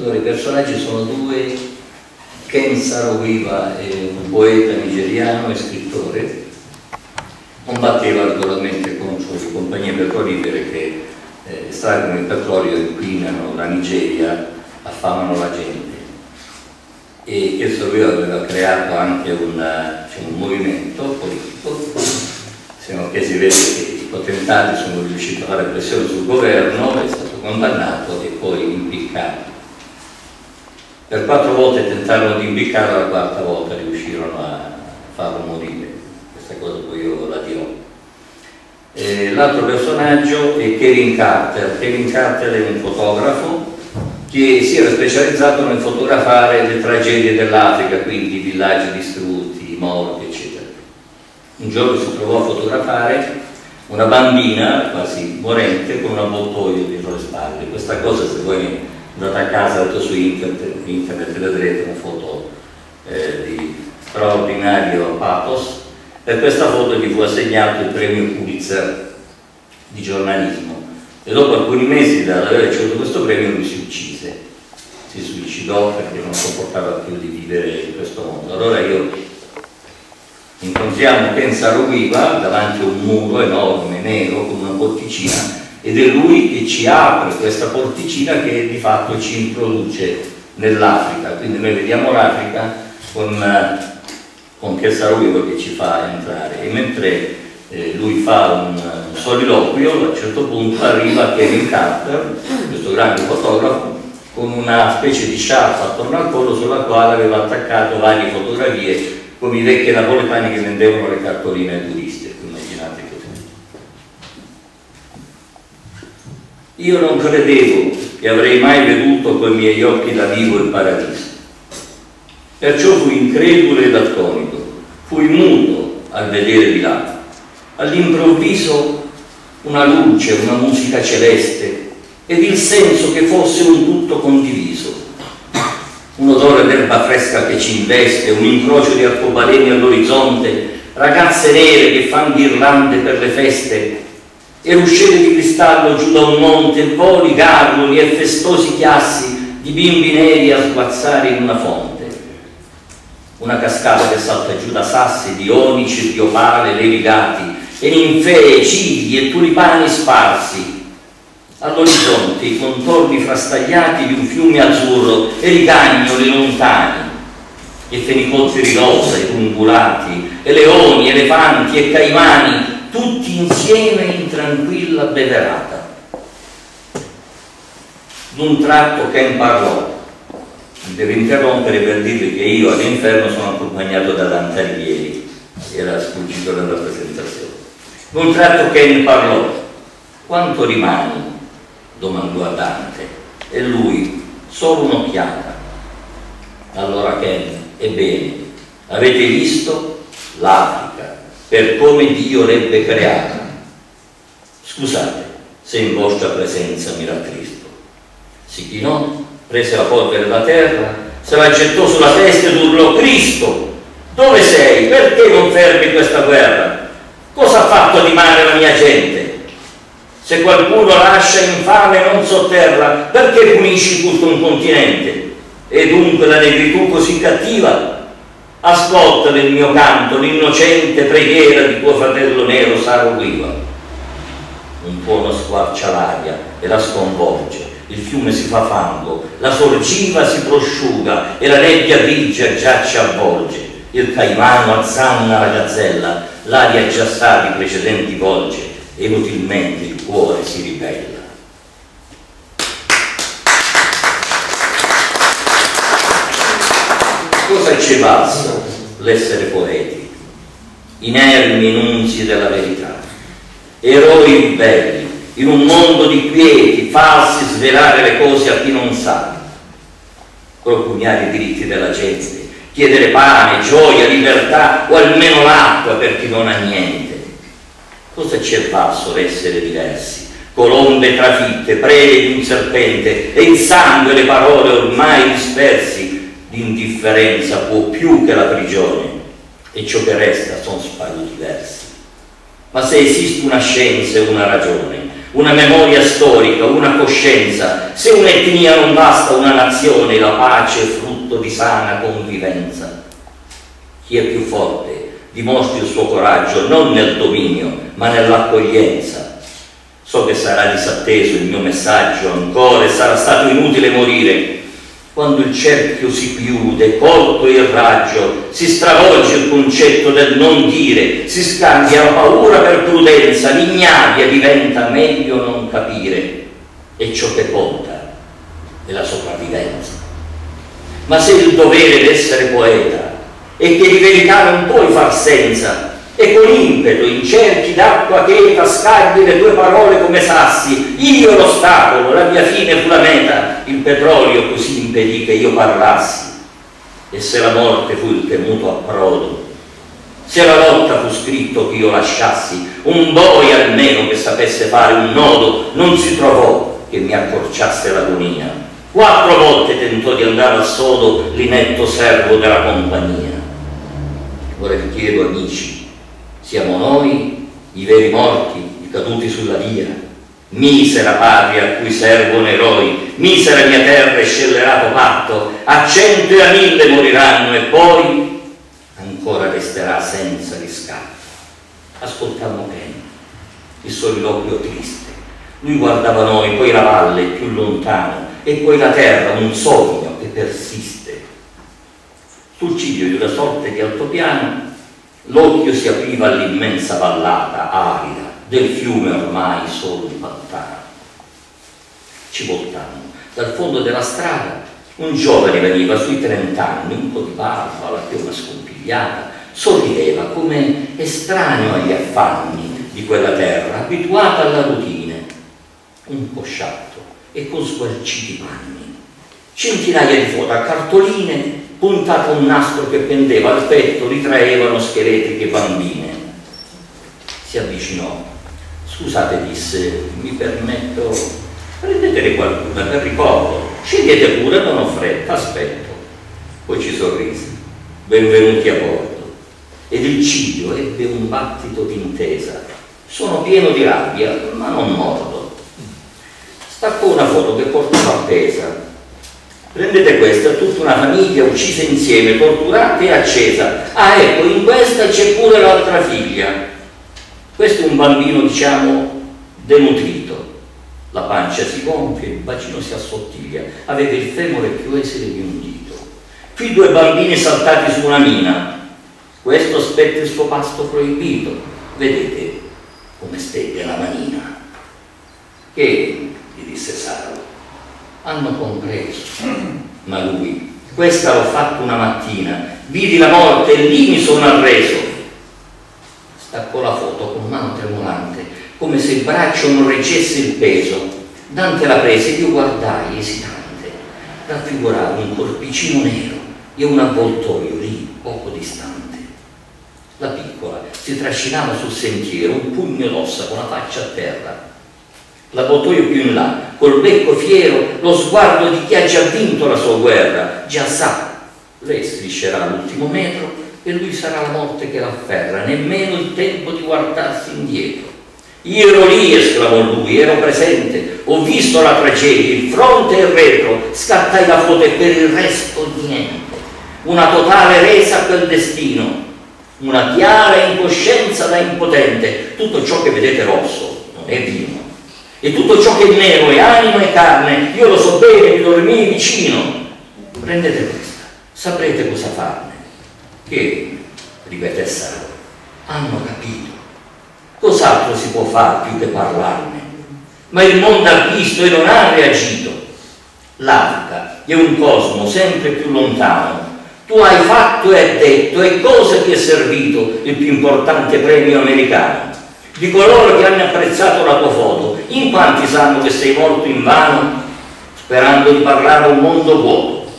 Allora i personaggi sono due, Ken Saro-Wiwa è un poeta nigeriano e scrittore, combatteva regolarmente contro le compagnie petrolifere che eh, estraggono il petrolio, inquinano la Nigeria, affamano la gente. E Ken Saro-Wiwa aveva creato anche una, cioè, un movimento politico, sino che si vede che i potentati sono riusciti a fare pressione sul governo, è stato condannato e poi impiccato per quattro volte tentarono di imbiccarlo, la quarta volta riuscirono a farlo morire. Questa cosa poi io la dirò. L'altro personaggio è Kevin Carter. Kevin Carter è un fotografo che si era specializzato nel fotografare le tragedie dell'Africa, quindi i villaggi distrutti, i morti, eccetera. Un giorno si trovò a fotografare una bambina quasi morente con un avvoltoio dietro le spalle. Questa cosa, se voi andate a casa dato su internet, internet vedrete una foto eh, di straordinario pathos. Per questa foto gli fu assegnato il premio Pulitzer di giornalismo. E dopo alcuni mesi dall'aver ricevuto questo premio lui si uccise. Si suicidò perché non sopportava più di vivere in questo mondo. Allora io incontriamo Ken Sarowiva davanti a un muro enorme nero con una porticina ed è lui che ci apre questa porticina che di fatto ci introduce nell'Africa, quindi noi vediamo l'Africa con, eh, con Chessarovivo che ci fa entrare. E mentre eh, lui fa un, un soliloquio a un certo punto arriva Kevin Carter, questo grande fotografo, con una specie di sciarpa attorno al collo sulla quale aveva attaccato varie fotografie come i vecchi napoletani che vendevano le cartoline ai turisti Io non credevo che avrei mai veduto con i miei occhi da vivo il paradiso. Perciò fui incredulo ed attonito, fui muto al vedere di là. All'improvviso una luce, una musica celeste ed il senso che fosse un tutto condiviso. Un odore d'erba fresca che ci investe, un incrocio di arcobaleni all'orizzonte, ragazze nere che fanno ghirlande per le feste, e ruscette di cristallo giù da un monte, voli, garruli e festosi chiassi di bimbi neri a sguazzare in una fonte. Una cascata che salta giù da sassi di onici, di opale levigati, e ninfee, cigli e tulipani sparsi. All'orizzonte i contorni frastagliati di un fiume azzurro e rigagnoli lontani, e fenicotteri rosa e ungulati, e leoni, elefanti e caimani tutti insieme in tranquilla beverata. D'un tratto Ken parlò. Mi deve interrompere per dirvi che io all'inferno sono accompagnato da Dante Alighieri, era sfuggito dalla presentazione. D'un tratto Ken parlò. Quanto rimani? domandò a Dante. E lui, solo un'occhiata. Allora Ken, ebbene, avete visto l'Africa? Per come Dio l'ebbe creata. Scusate se in vostra presenza mi rattristo. Si chinò, prese la polvere della terra, se la gettò sulla testa ed urlò Cristo, dove sei? Perché non fermi questa guerra? Cosa ha fatto di male la mia gente? Se qualcuno lascia infame non sotterra, perché punisci tutto un continente? E dunque la negritù così cattiva Ascolta nel mio canto l'innocente preghiera di tuo fratello nero Saro Guiva. Un tuono squarcia l'aria e la sconvolge, il fiume si fa fango, la sorgiva si prosciuga e la nebbia grigia già ci avvolge. Il caimano azzanna la gazzella, l'aria già sa di precedenti volge e inutilmente il cuore si ribella. È valso l'essere poeti? Inermi nunzi della verità, eroi ribelli, in un mondo di quieti, falsi, svelare le cose a chi non sa, propugnare i diritti della gente, chiedere pane, gioia, libertà o almeno l'acqua per chi non ha niente. Cosa ci è valso l'essere diversi? Colombe trafitte, prede di un serpente e in sangue le parole ormai dispersi l'indifferenza può più che la prigione e ciò che resta sono sparuti versi. Ma se esiste una scienza e una ragione, una memoria storica, una coscienza. Se un'etnia non basta una nazione, la pace è frutto di sana convivenza. Chi è più forte dimostri il suo coraggio non nel dominio, ma nell'accoglienza. So che sarà disatteso il mio messaggio ancora e sarà stato inutile morire, quando il cerchio si chiude, colto il raggio, si stravolge il concetto del non dire, si scambia la paura per prudenza, l'ignavia diventa meglio non capire e ciò che conta è la sopravvivenza. Ma se il dovere d'essere poeta è che di verità non puoi far senza, e con impeto in cerchi d'acqua cheta scagli le tue parole come sassi io l'ostacolo, la mia fine fu la meta il petrolio così impedì che io parlassi. E se la morte fu il temuto approdo se la lotta fu scritto che io lasciassi un boia almeno che sapesse fare un nodo non si trovò che mi accorciasse l'agonia. Quattro volte tentò di andare al sodo l'inetto servo della compagnia. Ora vi chiedo amici siamo noi i veri morti, i caduti sulla via. Misera patria a cui servono eroi, misera mia terra e scellerato patto, a cento e a mille moriranno e poi ancora resterà senza riscatto. Ascoltammo Ken, il soliloquio triste. Lui guardava noi, poi la valle più lontano e poi la terra, un sogno che persiste. Sul ciglio di una sorte di altopiano L'occhio si apriva all'immensa vallata arida del fiume ormai solo di pantano. Ci voltammo. Dal fondo della strada un giovane veniva sui trent'anni, un po' di barba, la piuma scompigliata, sorrideva come estraneo agli affanni di quella terra, abituato alla routine, un po' sciatto e con sgualciti panni. Centinaia di foto a cartoline puntato un nastro che pendeva al petto, ritraevano scheletriche bambine. Si avvicinò. Scusate, disse, mi permetto, prendetene qualcuna per ricordo, scegliete pure, non ho fretta, aspetto. Poi ci sorrise. Benvenuti a bordo. Ed il ciglio ebbe un battito d'intesa. Sono pieno di rabbia, ma non mordo. Staccò una foto che portava appesa Prendete questa, tutta una famiglia uccisa insieme, torturata e accesa. Ah, ecco, in questa c'è pure l'altra figlia. Questo è un bambino, diciamo, denutrito. La pancia si gonfia, il bacino si assottiglia, aveva il femore più esile di un dito. Qui due bambini saltati su una mina. Questo aspetta il suo pasto proibito. Vedete come stette la manina. Che, gli disse Saro, hanno compreso. Ma lui, questa l'ho fatto una mattina, vidi la morte e lì mi sono arreso. Staccò la foto con mano tremolante, come se il braccio non reggesse il peso. Dante la prese e io guardai esitante. Raffiguravo un corpicino nero e un avvoltoio lì, poco distante. La piccola si trascinava sul sentiero, un pugno d'ossa con la faccia a terra l'avvoltoio più in là, col becco fiero, lo sguardo di chi ha già vinto la sua guerra, già sa, lei striscerà l'ultimo metro e lui sarà la morte che l'afferra, nemmeno il tempo di guardarsi indietro. Io ero lì, esclamò lui, ero presente, ho visto la tragedia, il fronte e il retro, scattai la foto e per il resto niente. Una totale resa a quel destino, una chiara incoscienza da impotente. Tutto ciò che vedete rosso non è vino, e tutto ciò che è nero è anima e carne, io lo so bene, mi dormii vicino. Prendete questa, saprete cosa farne. Che, ripete Saro, hanno capito. Cos'altro si può fare più che parlarne? Ma il mondo ha visto e non ha reagito. L'Africa è un cosmo sempre più lontano. Tu hai fatto e detto e cosa ti è servito il più importante premio americano? di coloro che hanno apprezzato la tua foto, in quanti sanno che sei morto in vano sperando di parlare a un mondo vuoto?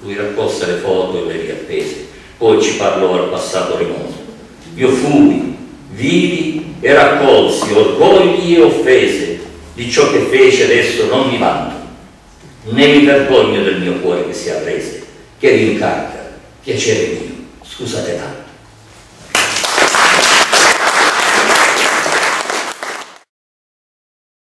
Lui raccolse le foto e le riappese, poi ci parlò al passato remoto. Io fui, vivi e raccolsi orgogli e offese di ciò che fece adesso non mi vanto, né mi vergogno del mio cuore che si arrese, che rincarca, piacere mio, scusate tanto.